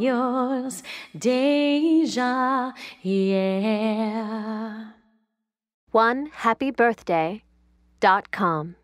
yours, Deja, yeah. One happy birthday dot com.